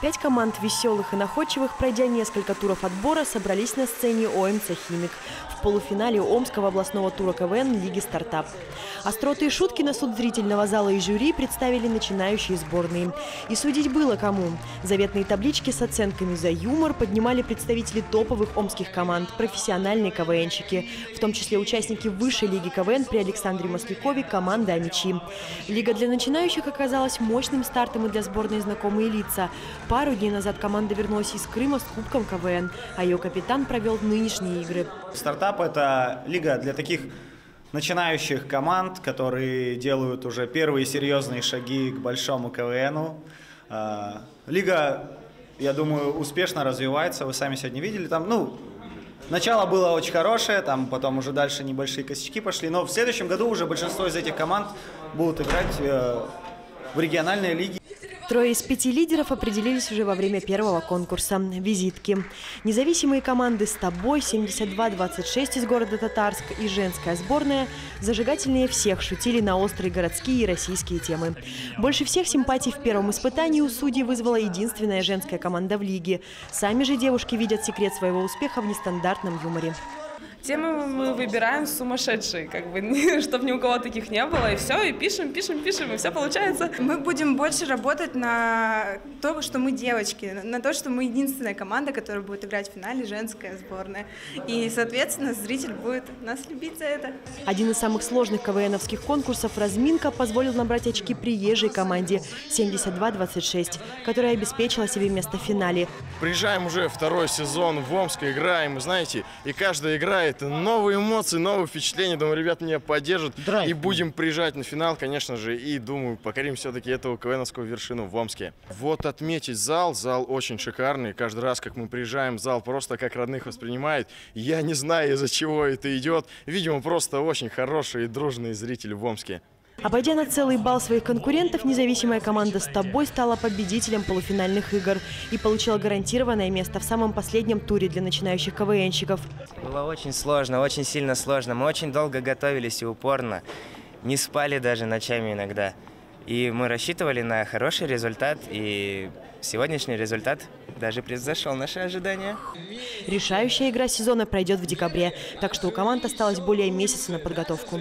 Пять команд веселых и находчивых, пройдя несколько туров отбора, собрались на сцене ОМЦ «Химик» в полуфинале Омского областного тура КВН Лиги «Стартап». Остроты и шутки на суд зрительного зала и жюри представили начинающие сборные. И судить было кому. Заветные таблички с оценками за юмор поднимали представители топовых омских команд, профессиональные КВНщики, в том числе участники высшей лиги КВН при Александре Маслякове команда «Амичи». Лига для начинающих оказалась мощным стартом и для сборной знакомые лица. Пару дней назад команда вернулась из Крыма с Кубком КВН, а ее капитан провел нынешние игры. Стартап – это лига для таких начинающих команд, которые делают уже первые серьезные шаги к большому КВНу. А, лига, я думаю, успешно развивается. Вы сами сегодня видели там, ну, Начало было очень хорошее, там потом уже дальше небольшие косячки пошли, но в следующем году уже большинство из этих команд будут играть э, в региональной лиге. Трое из пяти лидеров определились уже во время первого конкурса «Визитки». Независимые команды «С тобой», «72-26» из города Татарск и женская сборная зажигательнее всех шутили на острые городские и российские темы. Больше всех симпатий в первом испытании у судей вызвала единственная женская команда в лиге. Сами же девушки видят секрет своего успеха в нестандартном юморе. Темы мы выбираем сумасшедшие, как бы, чтобы ни у кого таких не было, и все, и пишем, пишем, пишем, и все получается. Мы будем больше работать на то, что мы девочки, на то, что мы единственная команда, которая будет играть в финале, женская сборная. И, соответственно, зритель будет нас любить за это. Один из самых сложных КВНовских конкурсов «Разминка» позволил набрать очки приезжей команде 72-26, которая обеспечила себе место в финале. Приезжаем уже второй сезон в Омск, играем, знаете, и каждая игра это новые эмоции, новые впечатления. Думаю, ребят меня поддержат. Драйв. И будем приезжать на финал, конечно же. И думаю, покорим все-таки эту КВНовскую вершину в Омске. Вот отметить зал. Зал очень шикарный. Каждый раз, как мы приезжаем, зал просто как родных воспринимает. Я не знаю, из-за чего это идет. Видимо, просто очень хороший и дружный зритель в Омске. Обойдя на целый бал своих конкурентов, независимая команда «С тобой» стала победителем полуфинальных игр и получила гарантированное место в самом последнем туре для начинающих КВНщиков. Было очень сложно, очень сильно сложно. Мы очень долго готовились и упорно. Не спали даже ночами иногда. И мы рассчитывали на хороший результат, и сегодняшний результат даже превзошел наши ожидания. Решающая игра сезона пройдет в декабре, так что у команд осталось более месяца на подготовку.